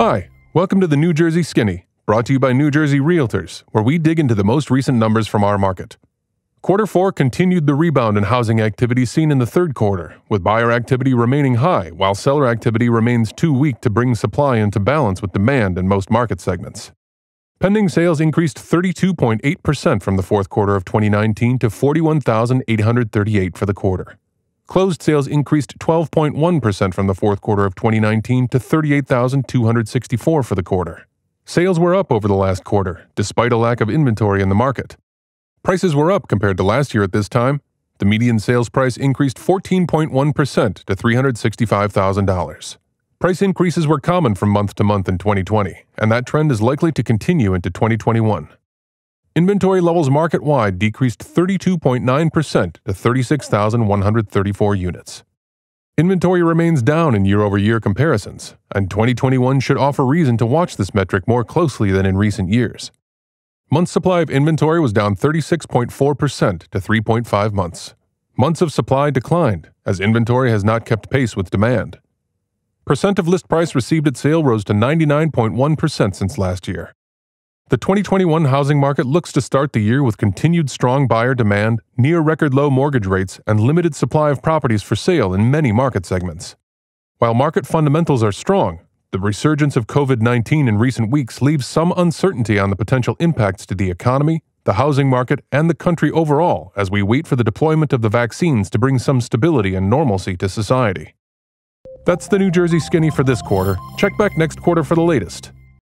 Hi, welcome to the New Jersey Skinny, brought to you by New Jersey Realtors, where we dig into the most recent numbers from our market. Quarter four continued the rebound in housing activity seen in the third quarter, with buyer activity remaining high while seller activity remains too weak to bring supply into balance with demand in most market segments. Pending sales increased 32.8% from the fourth quarter of 2019 to 41,838 for the quarter. Closed sales increased 12.1% from the fourth quarter of 2019 to 38,264 for the quarter. Sales were up over the last quarter, despite a lack of inventory in the market. Prices were up compared to last year at this time. The median sales price increased 14.1% to $365,000. Price increases were common from month to month in 2020, and that trend is likely to continue into 2021. Inventory levels market wide decreased 32.9% to 36,134 units. Inventory remains down in year over year comparisons, and 2021 should offer reason to watch this metric more closely than in recent years. Month supply of inventory was down 36.4% to 3.5 months. Months of supply declined, as inventory has not kept pace with demand. Percent of list price received at sale rose to 99.1% since last year. The 2021 housing market looks to start the year with continued strong buyer demand, near record low mortgage rates, and limited supply of properties for sale in many market segments. While market fundamentals are strong, the resurgence of COVID 19 in recent weeks leaves some uncertainty on the potential impacts to the economy, the housing market, and the country overall as we wait for the deployment of the vaccines to bring some stability and normalcy to society. That's the New Jersey Skinny for this quarter. Check back next quarter for the latest.